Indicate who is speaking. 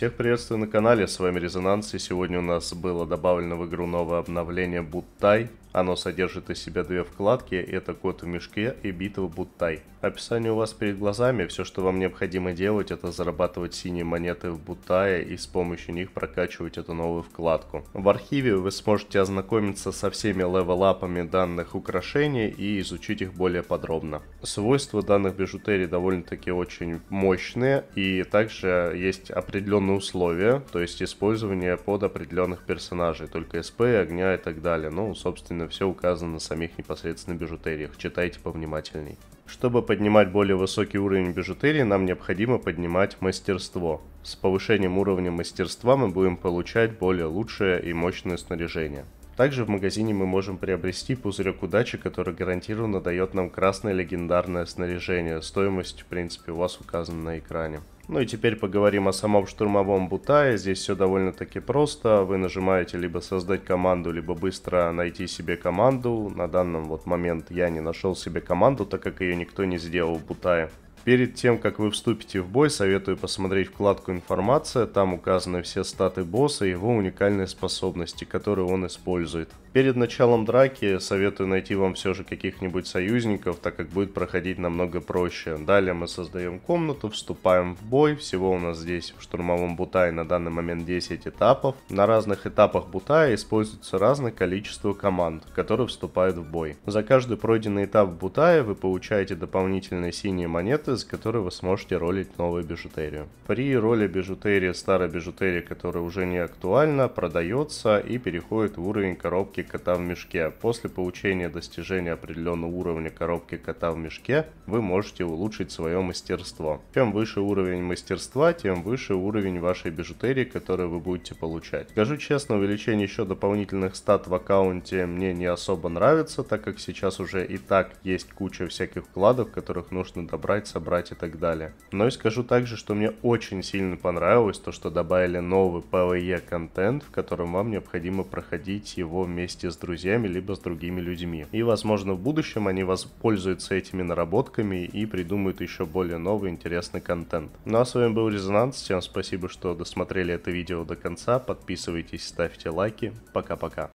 Speaker 1: Всех приветствую на канале, с вами Резонанс, и сегодня у нас было добавлено в игру новое обновление Буттай. Оно содержит из себя две вкладки, это код в мешке и битва Буттай. Описание у вас перед глазами, все что вам необходимо делать это зарабатывать синие монеты в Буттае и с помощью них прокачивать эту новую вкладку. В архиве вы сможете ознакомиться со всеми левелапами данных украшений и изучить их более подробно. Свойства данных бижутерий довольно-таки очень мощные и также есть определенные условия, то есть использование под определенных персонажей, только СП, огня и так далее. Ну, собственно, все указано на самих непосредственно бижутериях, читайте повнимательней. Чтобы поднимать более высокий уровень бижутерии, нам необходимо поднимать мастерство. С повышением уровня мастерства мы будем получать более лучшее и мощное снаряжение. Также в магазине мы можем приобрести пузырек удачи, который гарантированно дает нам красное легендарное снаряжение. Стоимость, в принципе, у вас указана на экране. Ну и теперь поговорим о самом штурмовом бутае. Здесь все довольно-таки просто. Вы нажимаете либо создать команду, либо быстро найти себе команду. На данный вот момент я не нашел себе команду, так как ее никто не сделал в бутае. Перед тем, как вы вступите в бой, советую посмотреть вкладку «Информация». Там указаны все статы босса и его уникальные способности, которые он использует. Перед началом драки советую найти вам все же каких-нибудь союзников, так как будет проходить намного проще. Далее мы создаем комнату, вступаем в бой. Всего у нас здесь в штурмовом бутае на данный момент 10 этапов. На разных этапах бутая используется разное количество команд, которые вступают в бой. За каждый пройденный этап в бутае вы получаете дополнительные синие монеты монеты, за которые вы сможете ролить новую бижутерию. При роли бижутерии старая бижутерия, которая уже не актуальна, продается и переходит в уровень коробки кота в мешке. После получения достижения определенного уровня коробки кота в мешке, вы можете улучшить свое мастерство. Чем выше уровень мастерства, тем выше уровень вашей бижутерии, которую вы будете получать. Скажу честно, увеличение еще дополнительных стат в аккаунте мне не особо нравится, так как сейчас уже и так есть куча всяких вкладов, которых нужно добрать, собрать и так далее. Но и скажу также, что мне очень сильно понравилось то, что добавили новый PvE контент, в котором вам необходимо проходить его вместе с друзьями, либо с другими людьми. И возможно в будущем они воспользуются этими наработками и придумают еще более новый интересный контент. Ну а с вами был Резонанс, всем спасибо, что досмотрели это видео до конца, подписывайтесь, ставьте лайки, пока-пока.